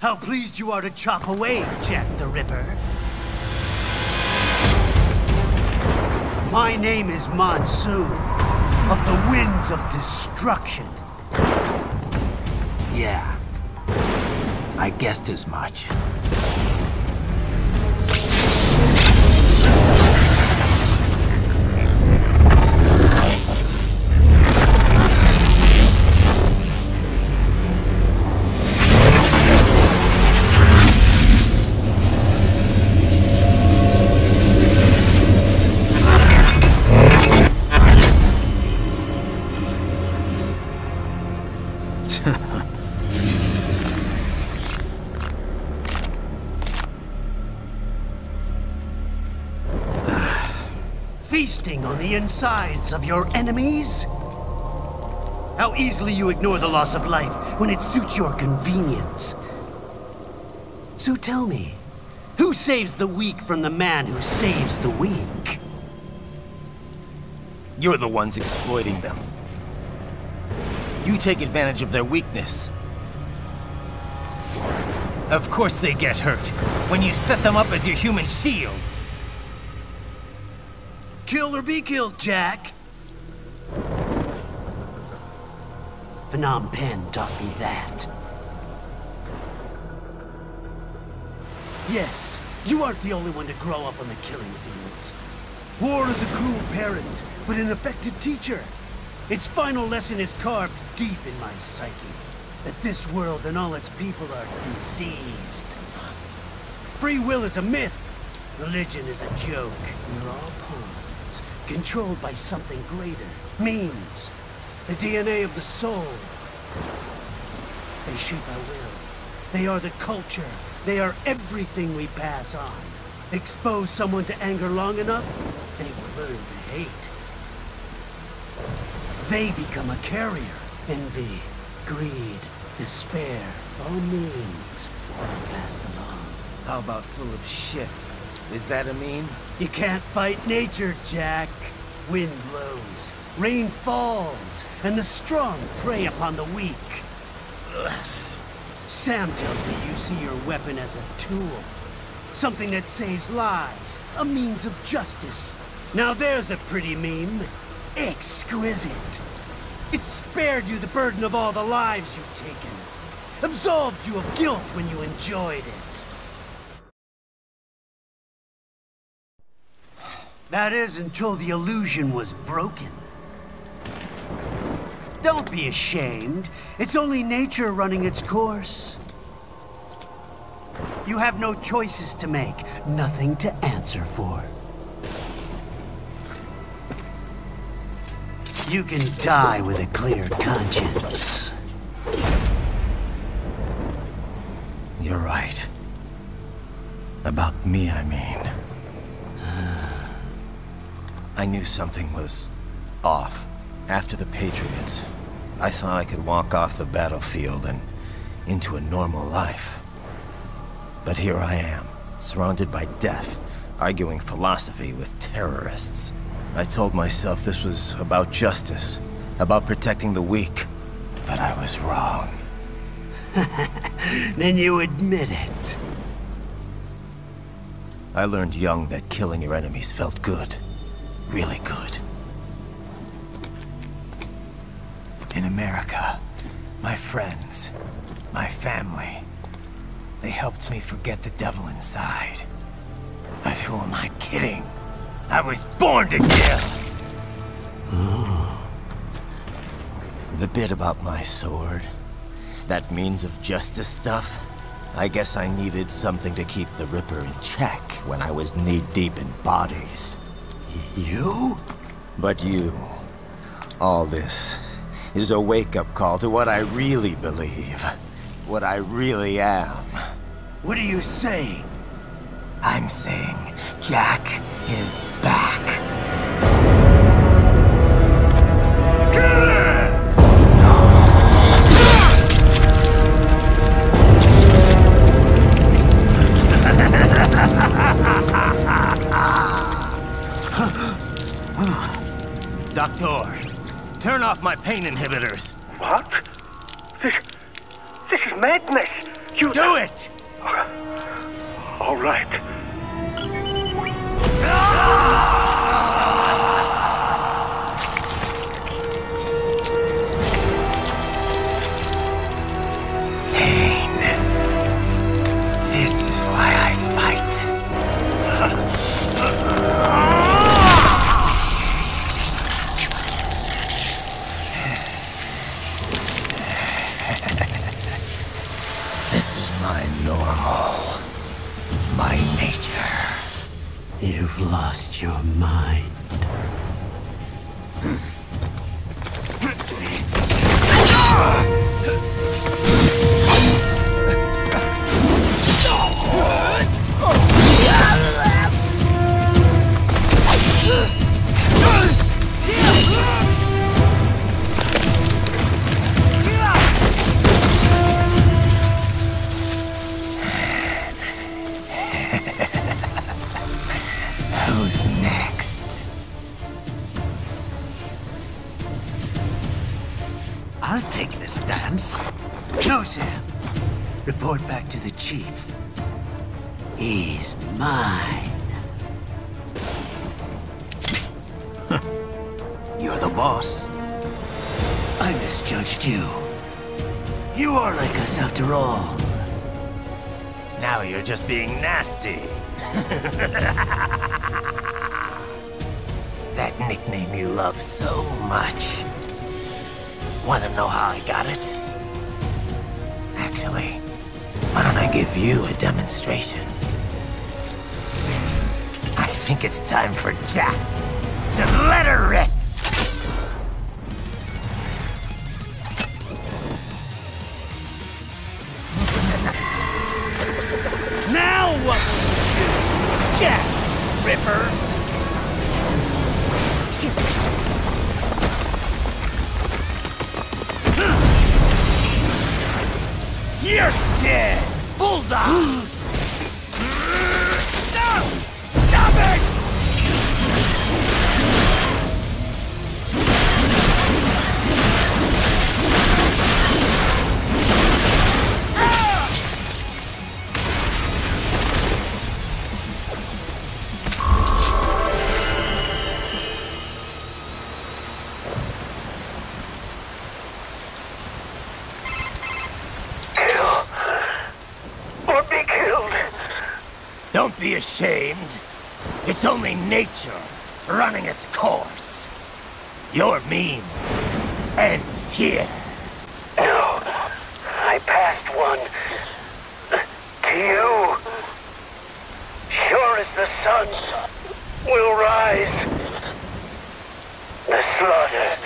How pleased you are to chop away, Jack the Ripper. My name is Monsoon, of the Winds of Destruction. Yeah. I guessed as much. Feasting on the insides of your enemies? How easily you ignore the loss of life when it suits your convenience. So tell me, who saves the weak from the man who saves the weak? You're the ones exploiting them. You take advantage of their weakness. Of course they get hurt, when you set them up as your human shield. Kill or be killed, Jack. Phnom Penh taught me that. Yes, you aren't the only one to grow up on the killing fields. War is a cruel parent, but an effective teacher. Its final lesson is carved deep in my psyche. That this world and all its people are diseased. Free will is a myth. Religion is a joke. We're all pawns, controlled by something greater. Memes. The DNA of the soul. They shape our will. They are the culture. They are everything we pass on. Expose someone to anger long enough, they will learn to hate. They become a carrier. Envy, greed, despair, all memes are passed along. How about full of shit? Is that a meme? You can't fight nature, Jack. Wind blows, rain falls, and the strong prey upon the weak. Sam tells me you see your weapon as a tool. Something that saves lives, a means of justice. Now there's a pretty meme. Exquisite. It spared you the burden of all the lives you've taken. Absolved you of guilt when you enjoyed it. That is until the illusion was broken. Don't be ashamed. It's only nature running its course. You have no choices to make, nothing to answer for. You can die with a clear conscience. You're right. About me, I mean. Ah. I knew something was off. After the Patriots, I thought I could walk off the battlefield and into a normal life. But here I am, surrounded by death, arguing philosophy with terrorists. I told myself this was about justice, about protecting the weak. But I was wrong. then you admit it. I learned young that killing your enemies felt good. Really good. In America, my friends, my family, they helped me forget the devil inside. But who am I kidding? I was born to kill! the bit about my sword, that means of justice stuff, I guess I needed something to keep the Ripper in check when I was knee-deep in bodies. You? But you, all this, is a wake-up call to what I really believe. What I really am. What are you saying? I'm saying Jack is back. Turn off my pain inhibitors. What? This, this is madness. You Do it! All right. Pain. This is my normal. My nature. You've lost your mind. No, Sam. Report back to the chief. He's mine. You're the boss. I misjudged you. You are like us after all. Now you're just being nasty. that nickname you love so much. Want to know how I got it? Actually, why don't I give you a demonstration? I think it's time for Jack to let her rip. Bullseye! Ashamed. It's only nature running its course. Your means end here. No. I passed one. To you. Sure as the sun will rise. The slaughter